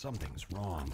Something's wrong.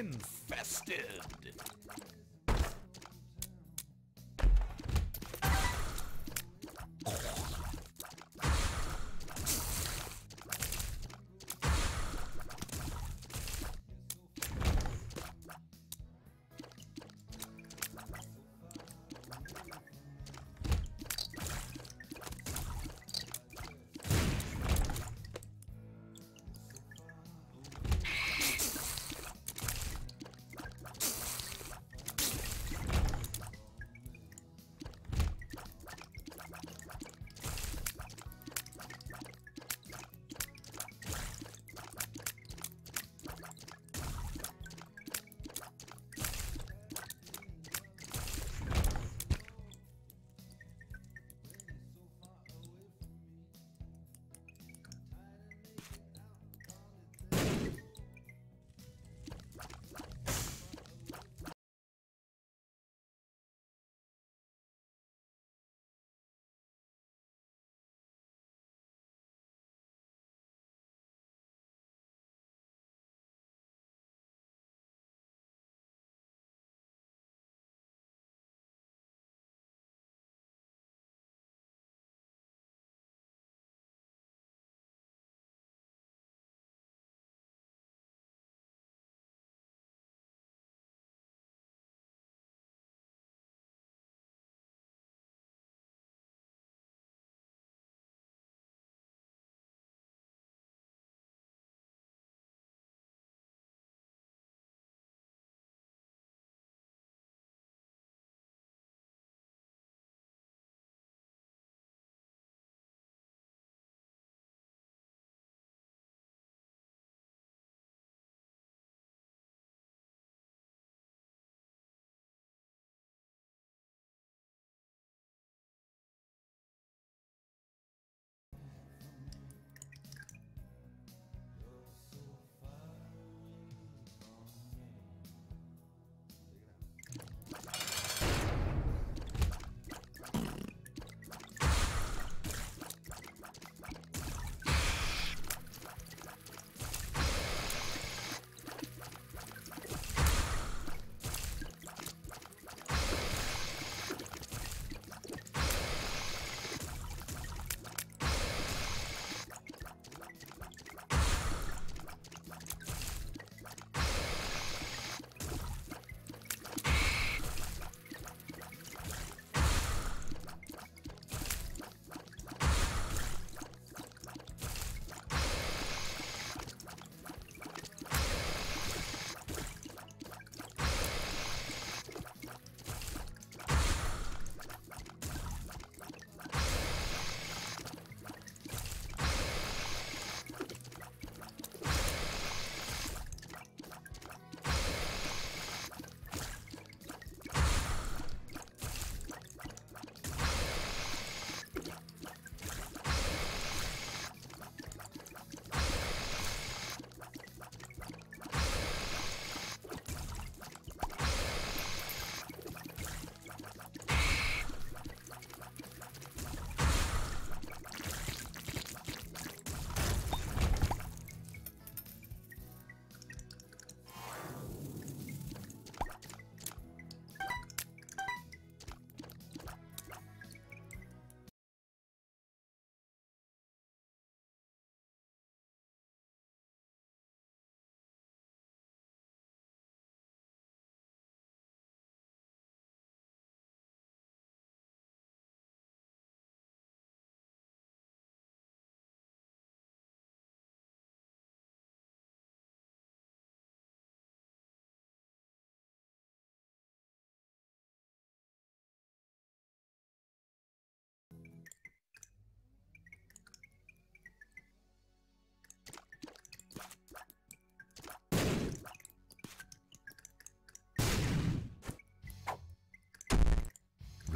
Infested.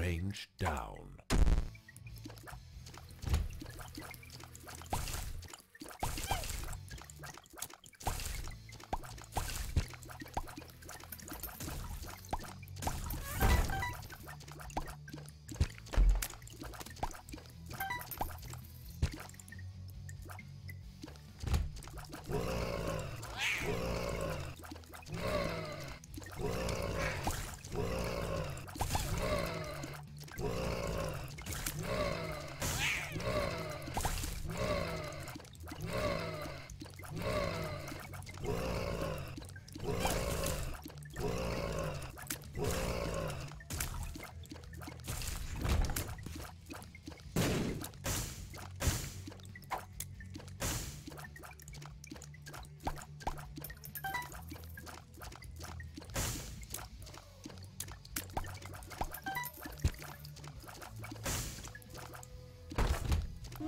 Range down.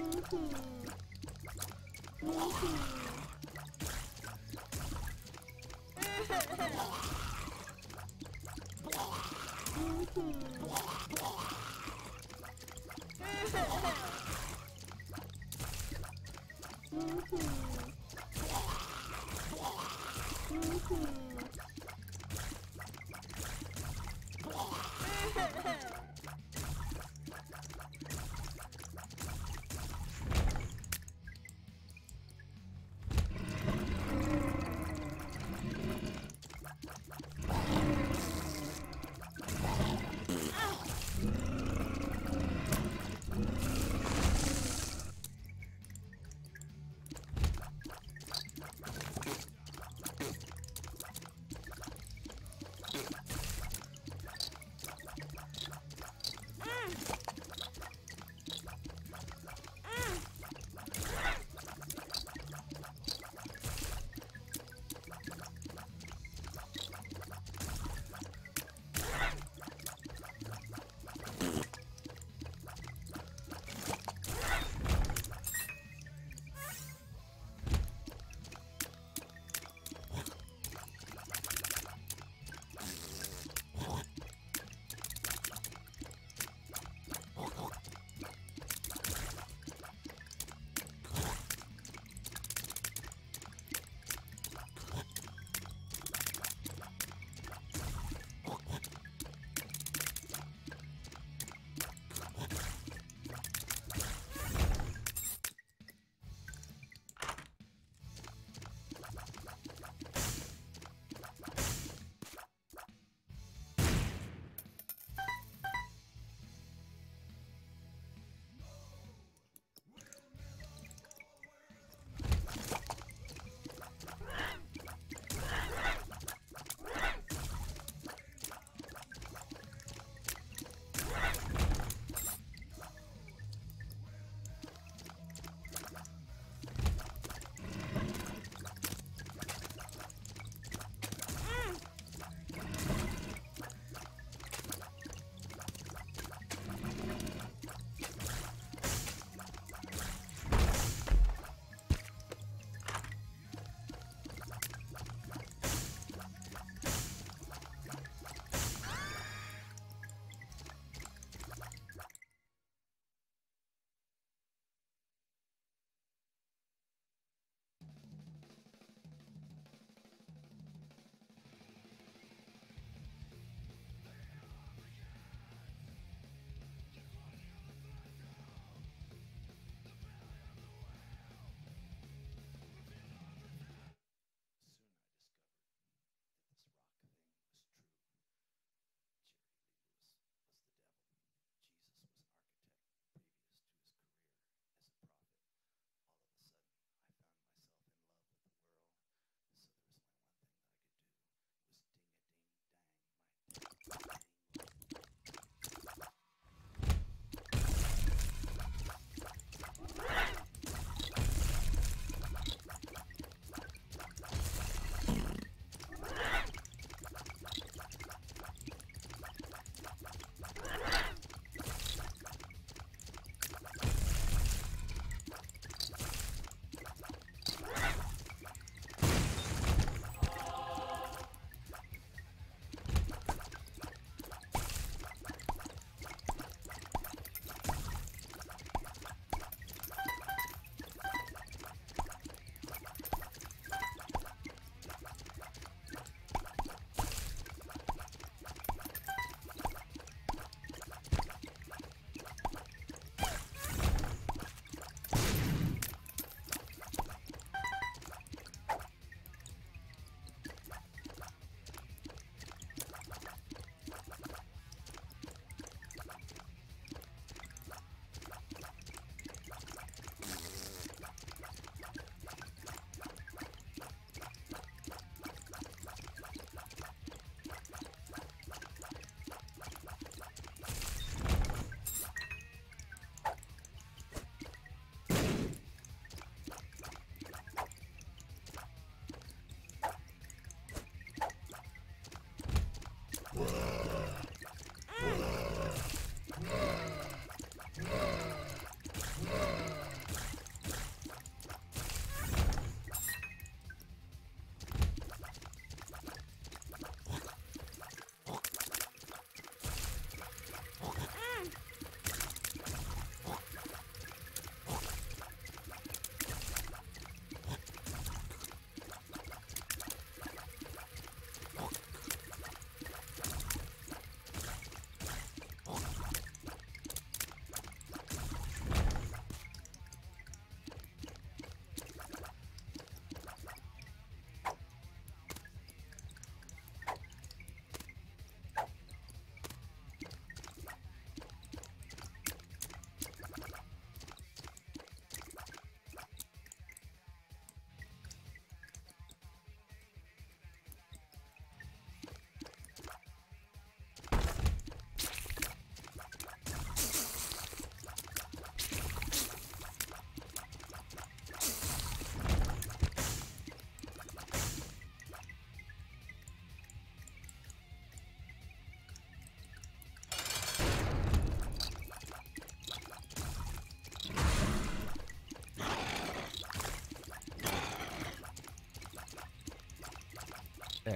Mm-hmm. mm-hmm. mm-hmm. mm-hmm.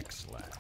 Excellent.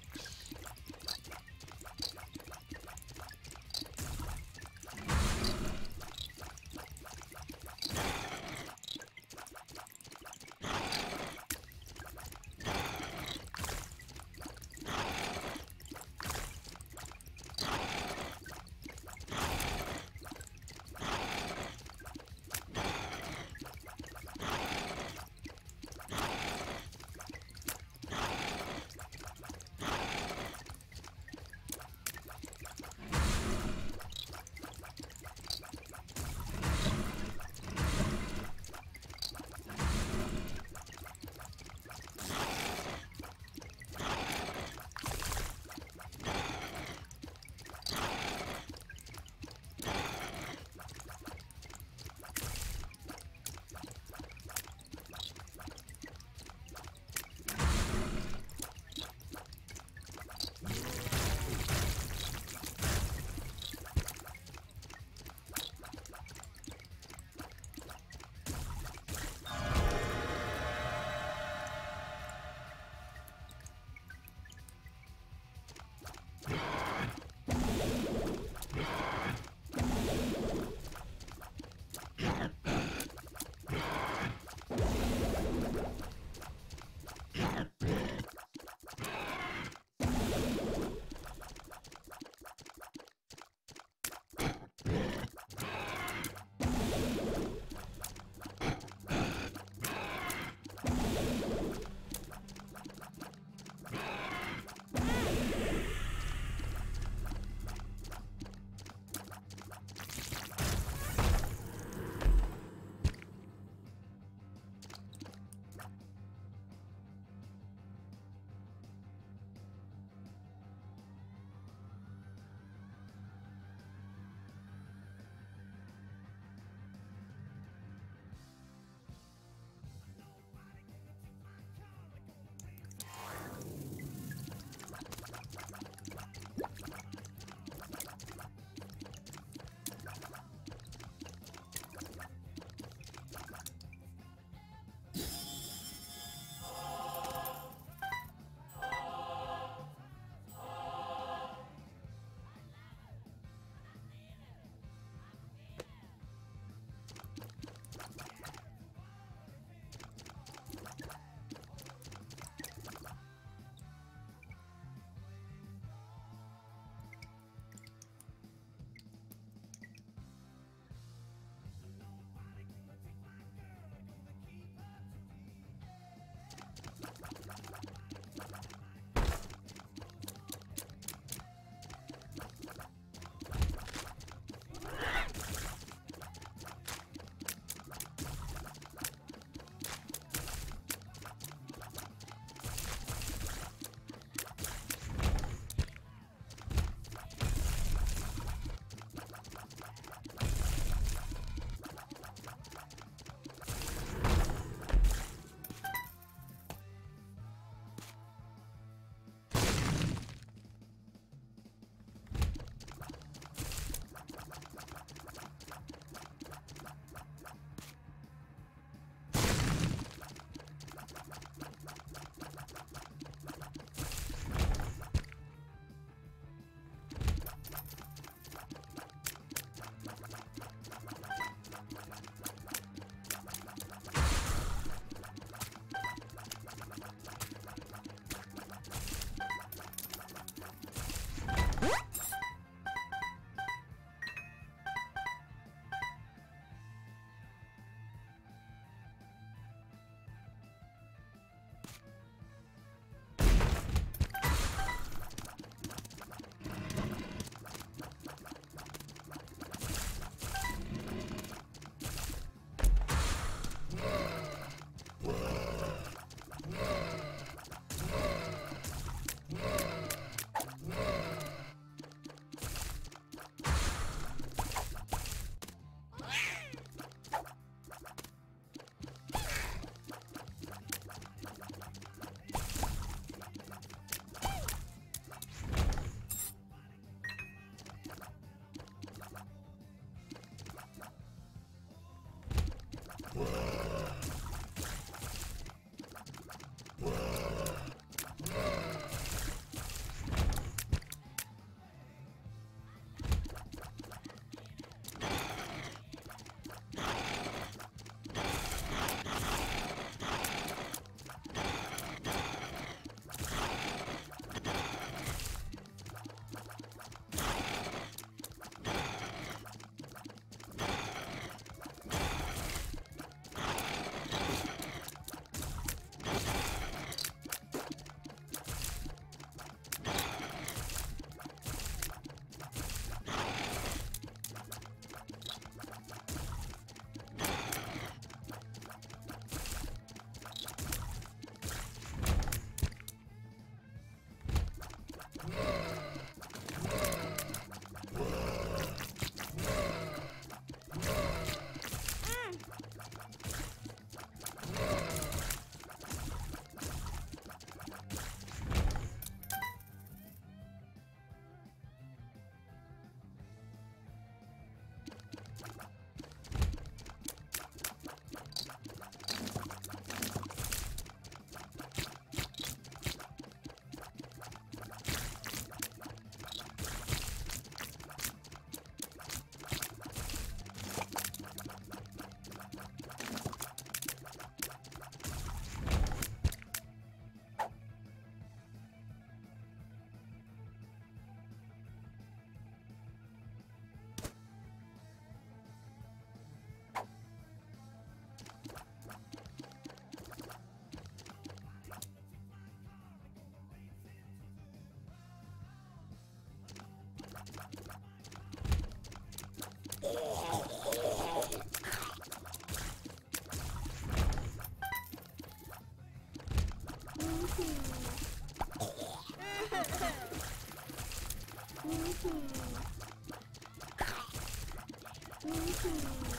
X-Lax.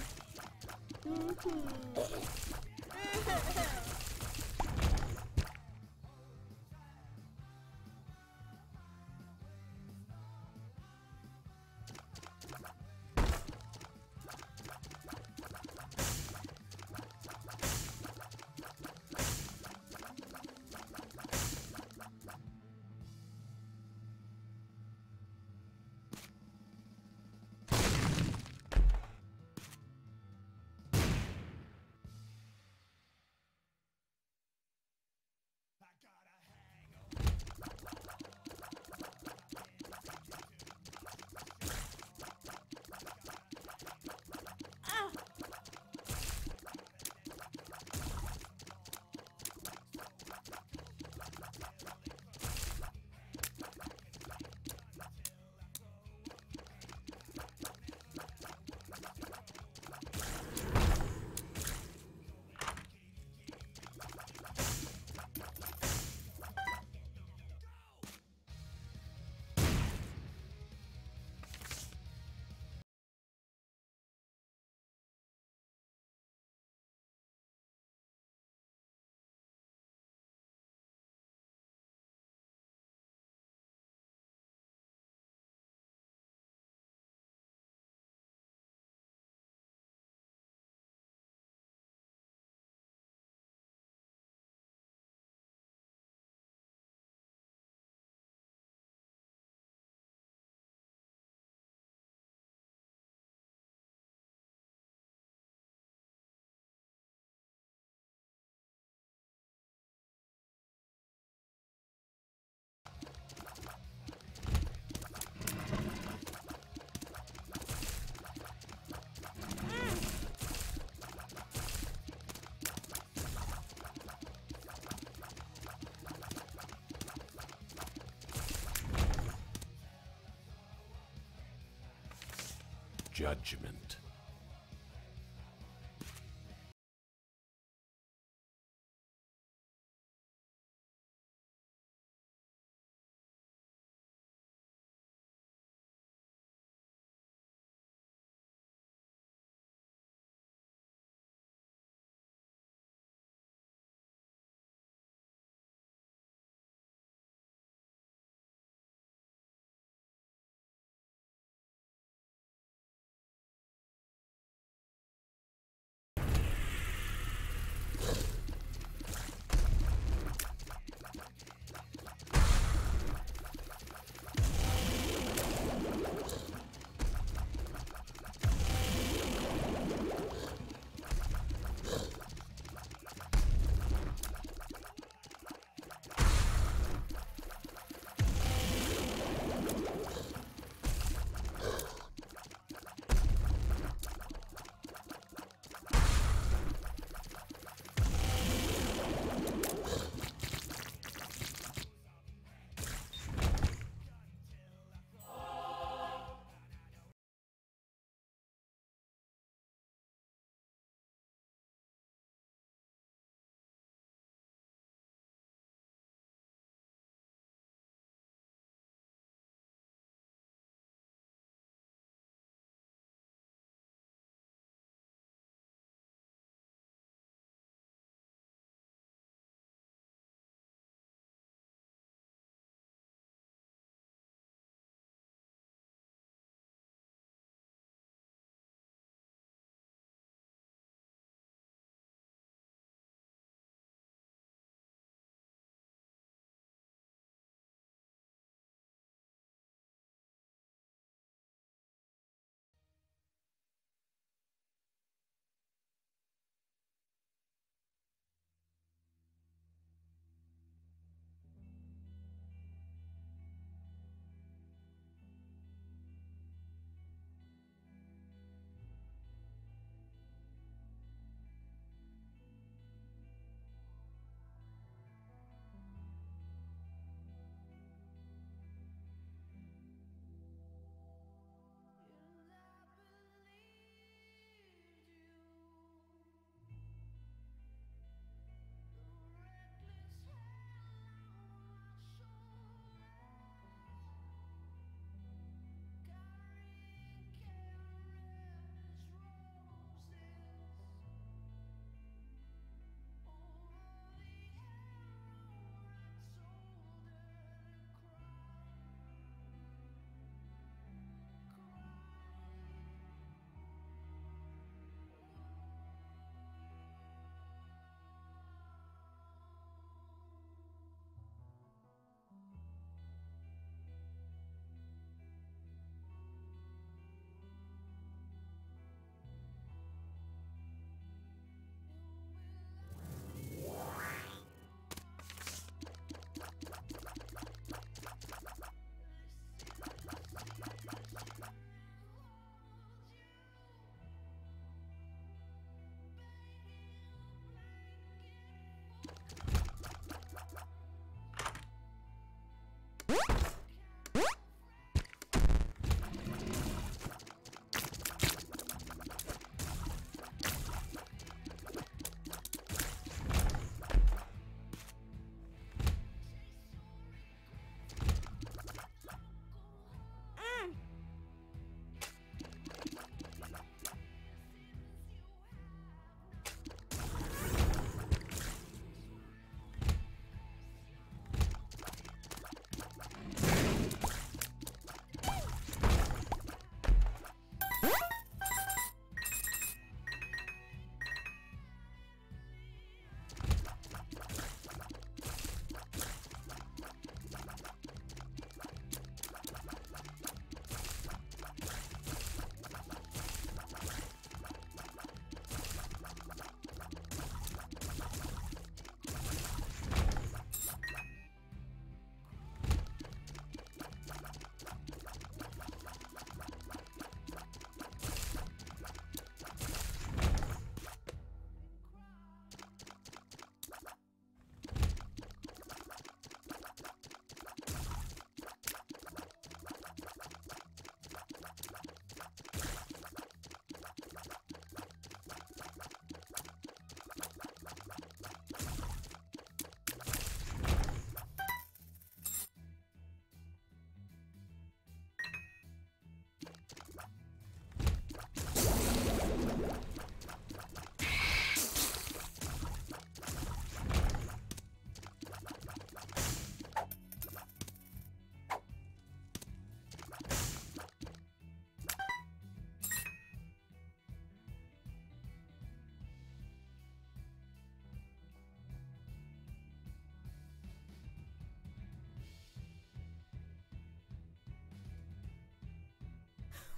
Judgment.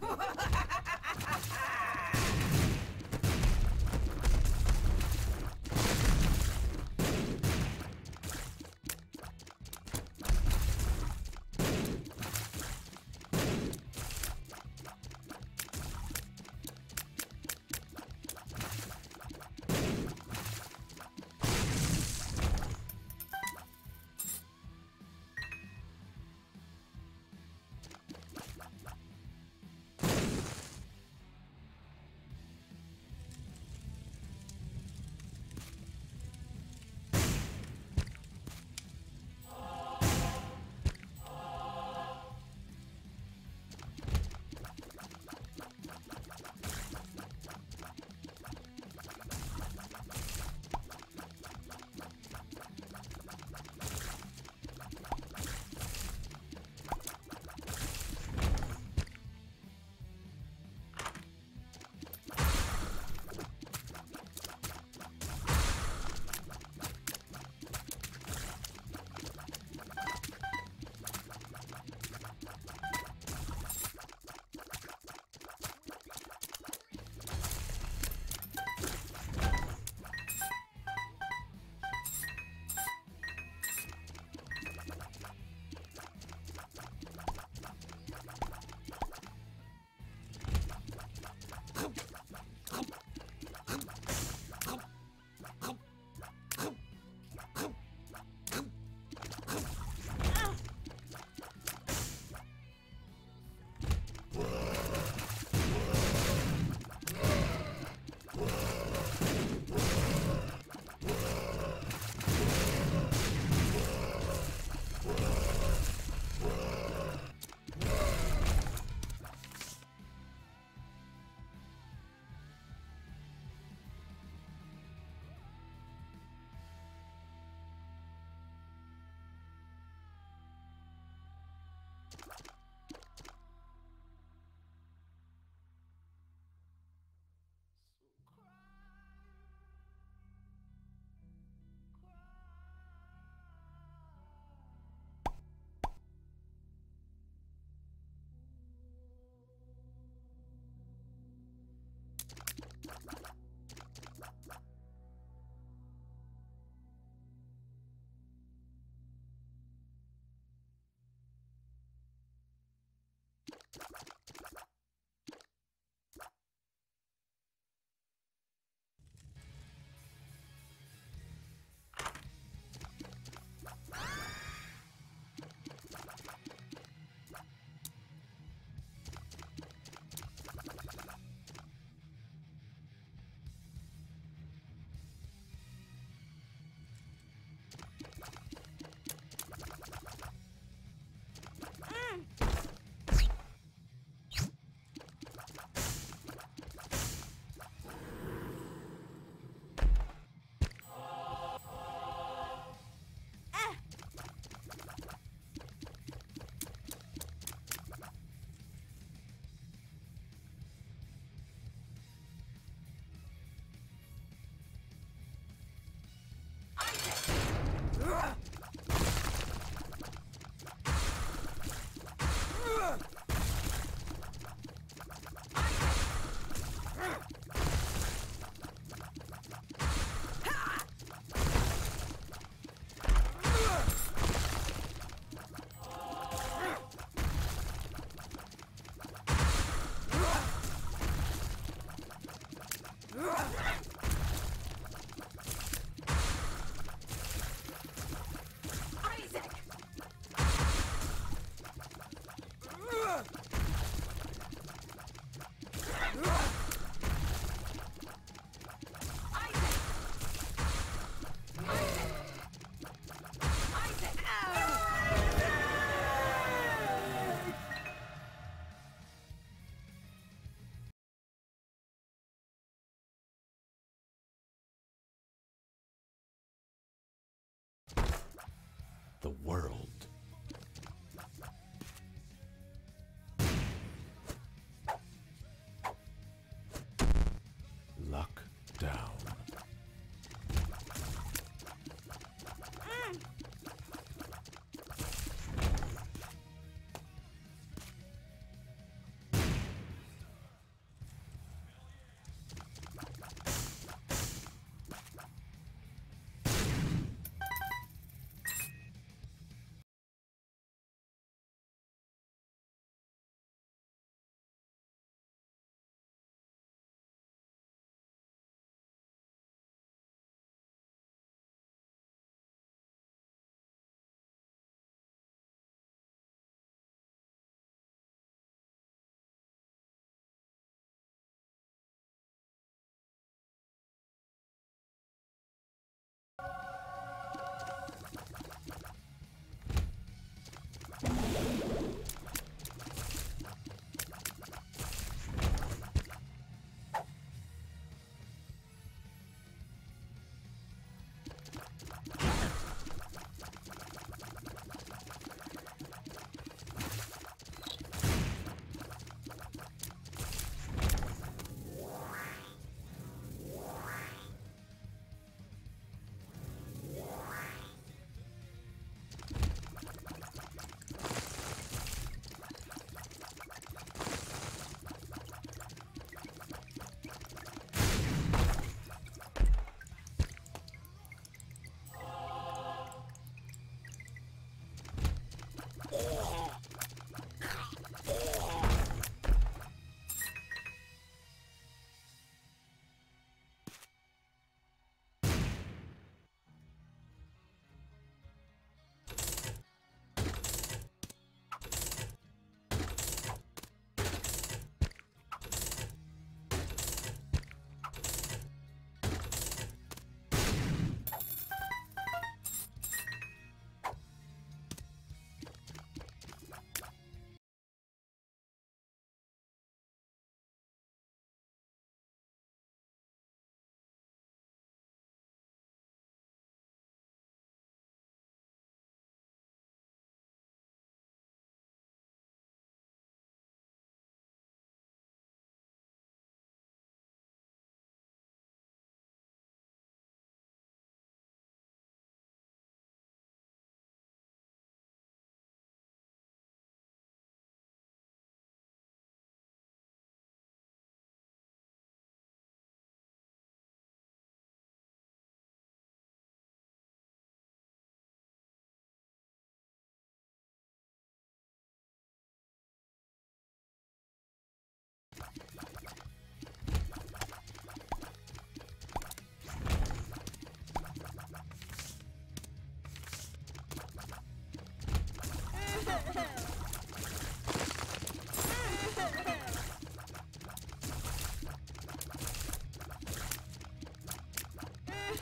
Ha ha ha ha ha ha!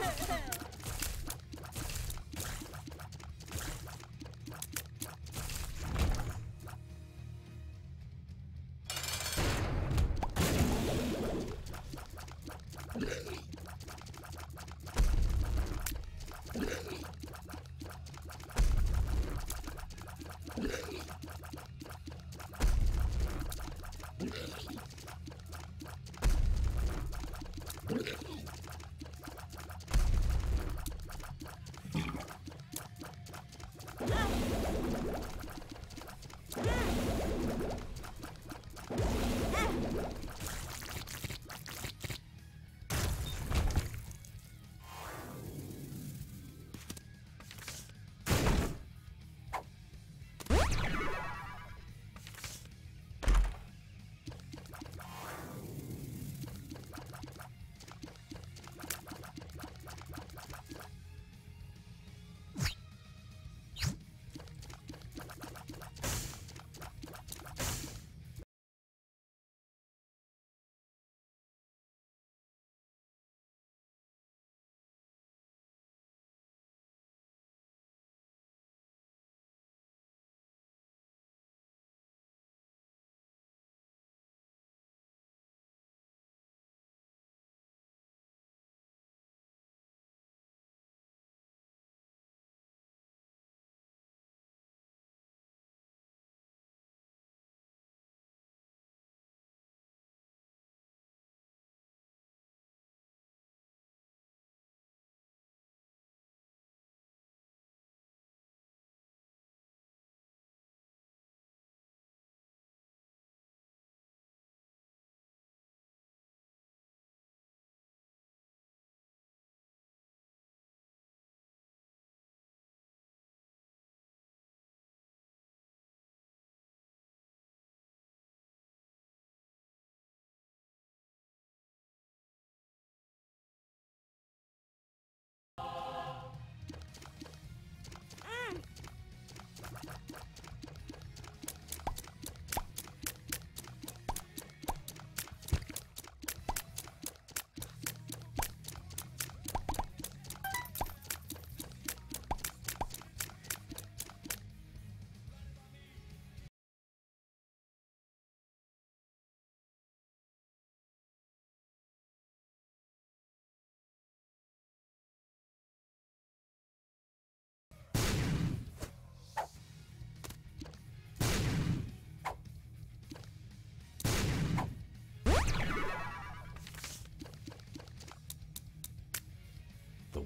Okay.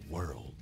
world.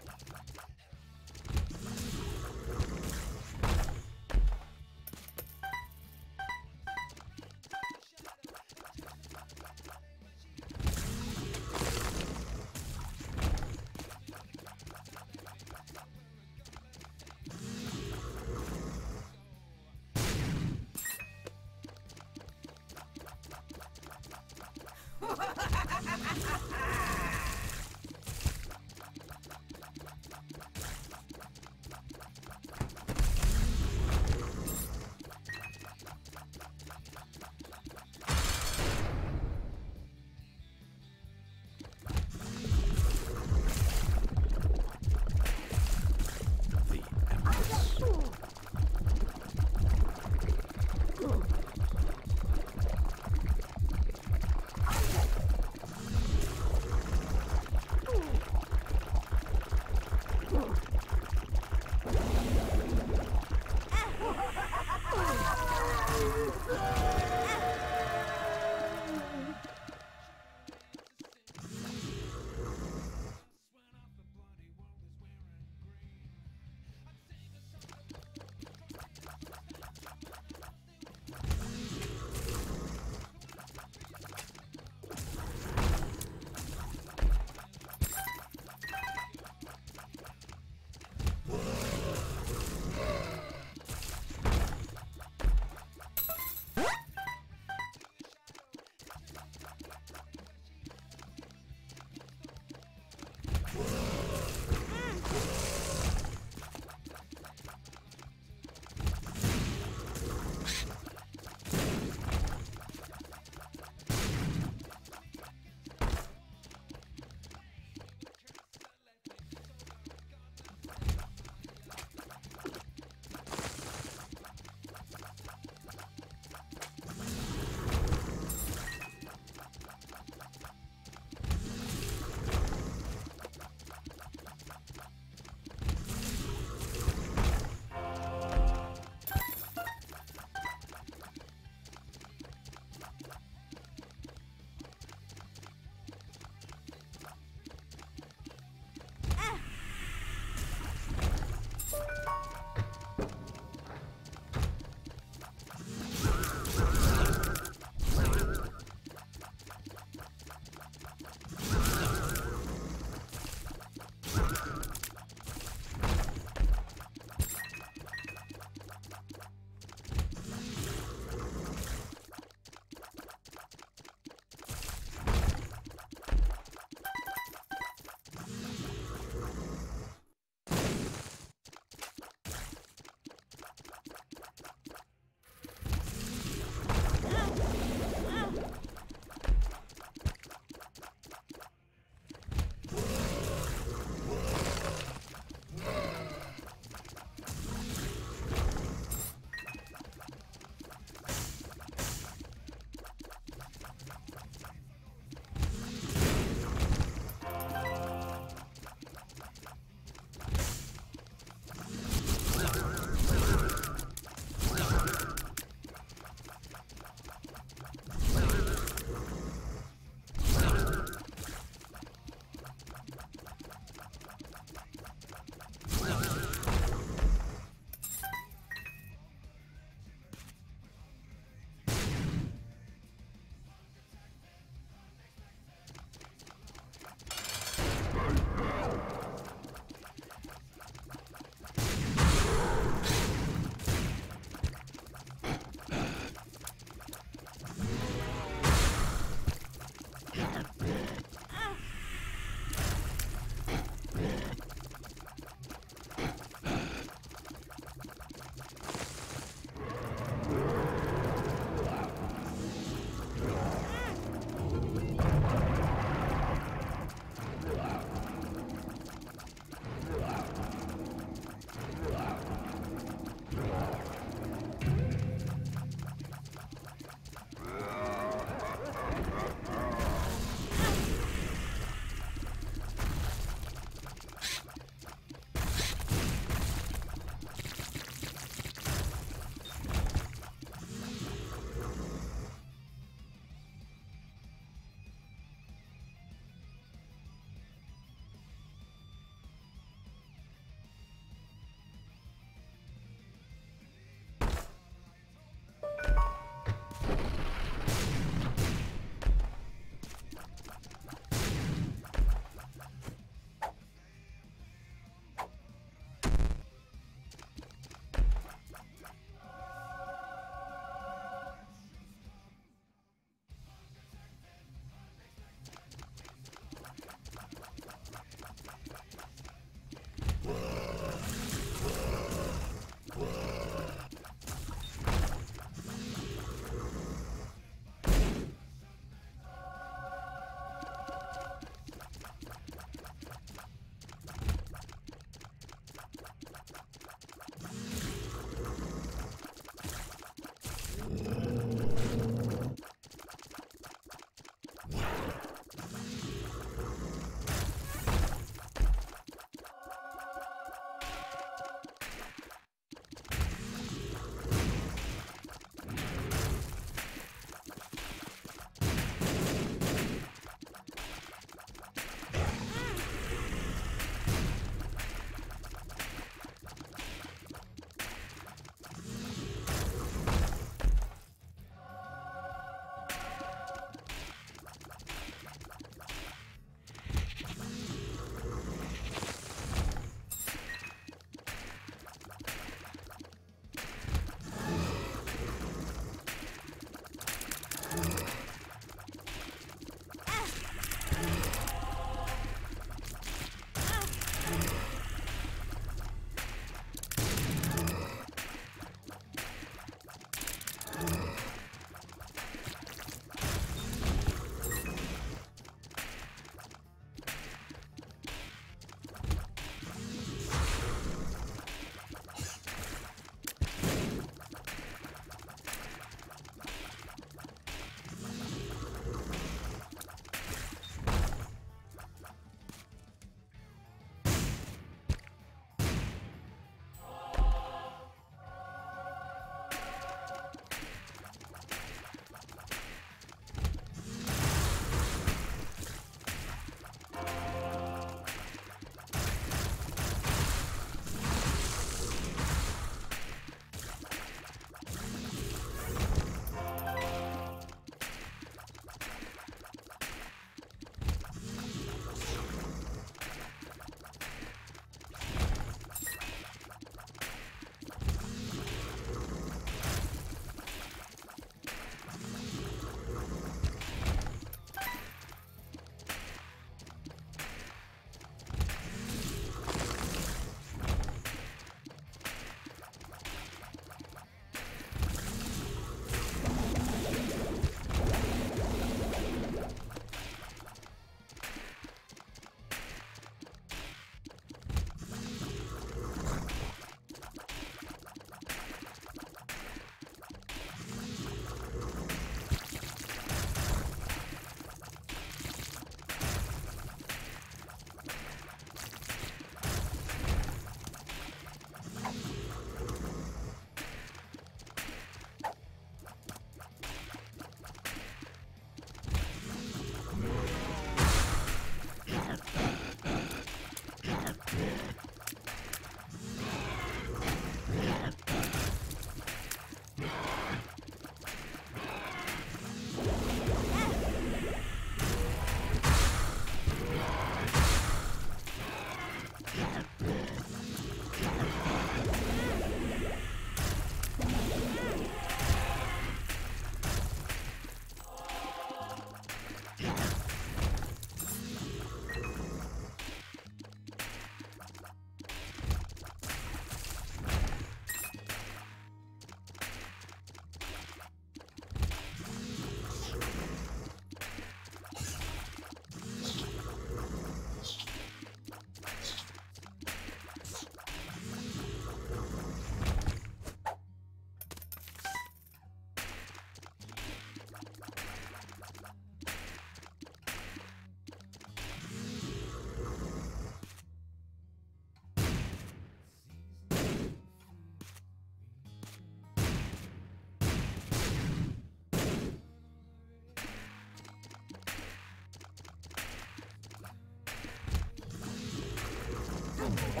Strength.